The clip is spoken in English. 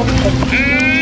Mm-hmm.